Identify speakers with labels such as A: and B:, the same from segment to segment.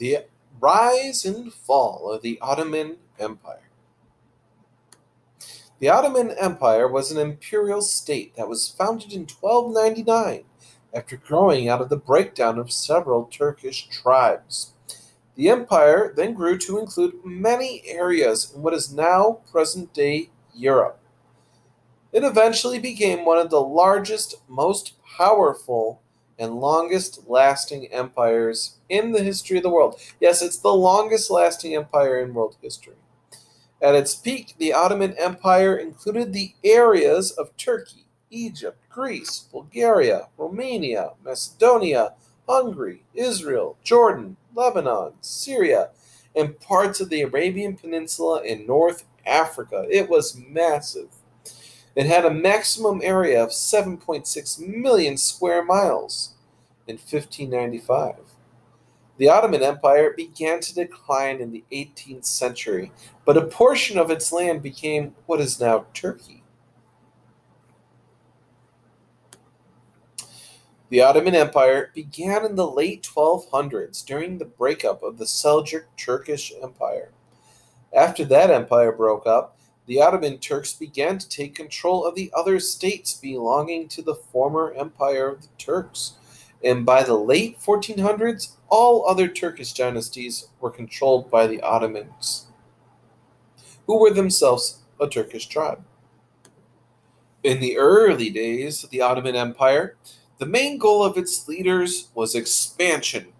A: The rise and fall of the Ottoman Empire. The Ottoman Empire was an imperial state that was founded in 1299 after growing out of the breakdown of several Turkish tribes. The empire then grew to include many areas in what is now present day Europe. It eventually became one of the largest, most powerful, and longest lasting empires in the history of the world. Yes, it's the longest lasting empire in world history. At its peak, the Ottoman Empire included the areas of Turkey, Egypt, Greece, Bulgaria, Romania, Macedonia, Hungary, Israel, Jordan, Lebanon, Syria, and parts of the Arabian Peninsula and North Africa. It was massive. It had a maximum area of 7.6 million square miles in 1595. The Ottoman Empire began to decline in the 18th century, but a portion of its land became what is now Turkey. The Ottoman Empire began in the late 1200s during the breakup of the Seljuk Turkish Empire. After that empire broke up, the Ottoman Turks began to take control of the other states belonging to the former empire of the Turks. And by the late 1400s, all other Turkish dynasties were controlled by the Ottomans, who were themselves a Turkish tribe. In the early days of the Ottoman Empire, the main goal of its leaders was expansion.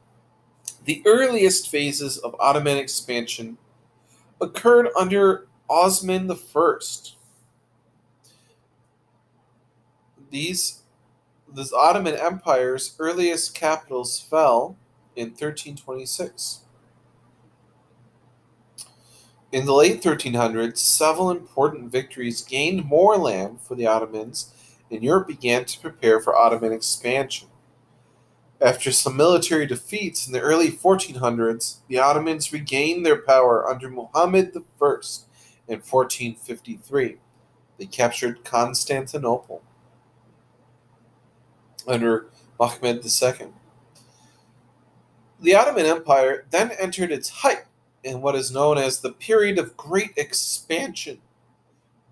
A: The earliest phases of Ottoman expansion occurred under Osman I. These the Ottoman Empire's earliest capitals fell in 1326. In the late 1300s, several important victories gained more land for the Ottomans and Europe began to prepare for Ottoman expansion. After some military defeats in the early 1400s, the Ottomans regained their power under Muhammad I in 1453. They captured Constantinople under Mehmed II. The Ottoman Empire then entered its height in what is known as the period of great expansion,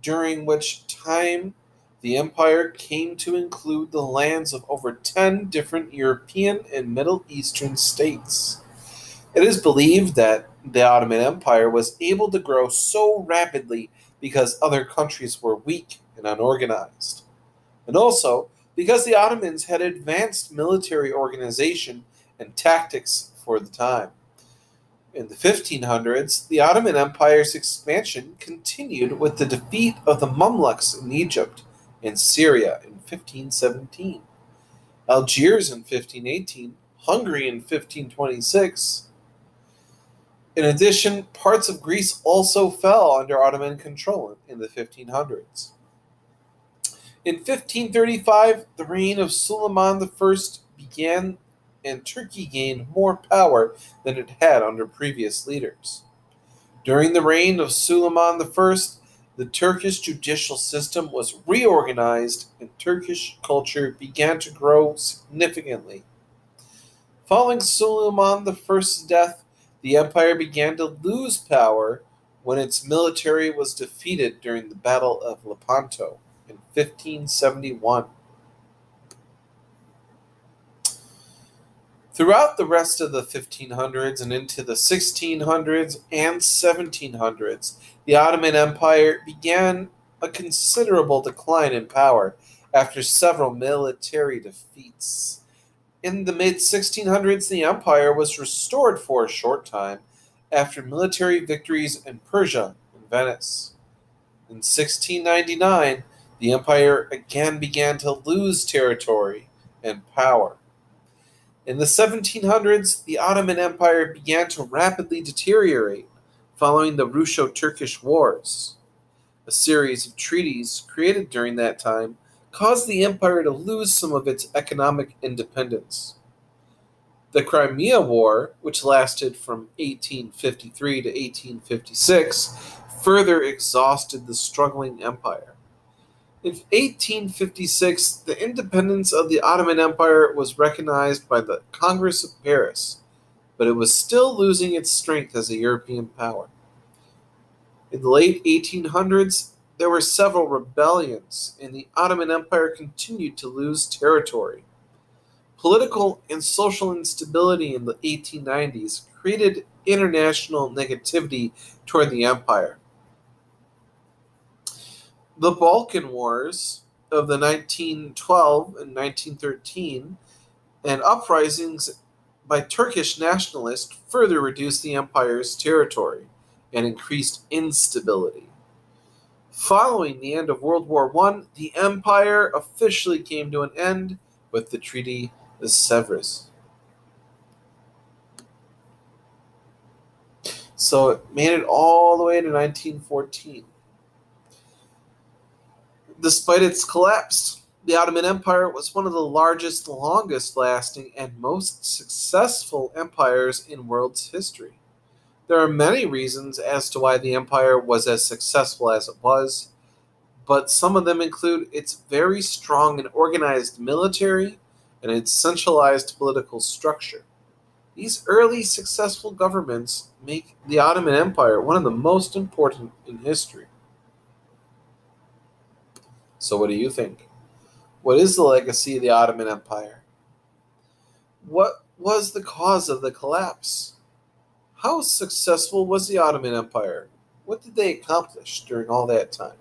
A: during which time the empire came to include the lands of over 10 different European and Middle Eastern states. It is believed that the Ottoman Empire was able to grow so rapidly because other countries were weak and unorganized. And also because the Ottomans had advanced military organization and tactics for the time. In the 1500s, the Ottoman Empire's expansion continued with the defeat of the Mamluks in Egypt and Syria in 1517, Algiers in 1518, Hungary in 1526. In addition, parts of Greece also fell under Ottoman control in the 1500s. In 1535, the reign of Suleiman I began and Turkey gained more power than it had under previous leaders. During the reign of Suleiman I, the Turkish judicial system was reorganized and Turkish culture began to grow significantly. Following Suleiman I's death, the empire began to lose power when its military was defeated during the Battle of Lepanto in 1571. Throughout the rest of the 1500s and into the 1600s and 1700s, the Ottoman Empire began a considerable decline in power after several military defeats. In the mid 1600s, the empire was restored for a short time after military victories in Persia and Venice. In 1699, the empire again began to lose territory and power. In the 1700s, the Ottoman Empire began to rapidly deteriorate following the Russo Turkish Wars. A series of treaties created during that time caused the empire to lose some of its economic independence. The Crimea War, which lasted from 1853 to 1856, further exhausted the struggling empire. In 1856, the independence of the Ottoman Empire was recognized by the Congress of Paris. but it was still losing its strength as a European power. In the late 1800s, there were several rebellions, and the Ottoman Empire continued to lose territory. Political and social instability in the 1890s created international negativity toward the empire. The Balkan Wars of the 1912 and 1913 and uprisings by Turkish nationalists further reduced the empire's territory and increased instability. Following the end of World War I, the empire officially came to an end with the Treaty of Sèvres. So it made it all the way to 1914. Despite its collapse, the Ottoman Empire was one of the largest, longest lasting, and most successful empires in world's history. There are many reasons as to why the empire was as successful as it was, but some of them include its very strong and organized military and its centralized political structure. These early successful governments make the Ottoman Empire one of the most important in history. So, what do you think? What is the legacy of the Ottoman Empire? What was the cause of the collapse? How successful was the Ottoman Empire? What did they accomplish during all that time?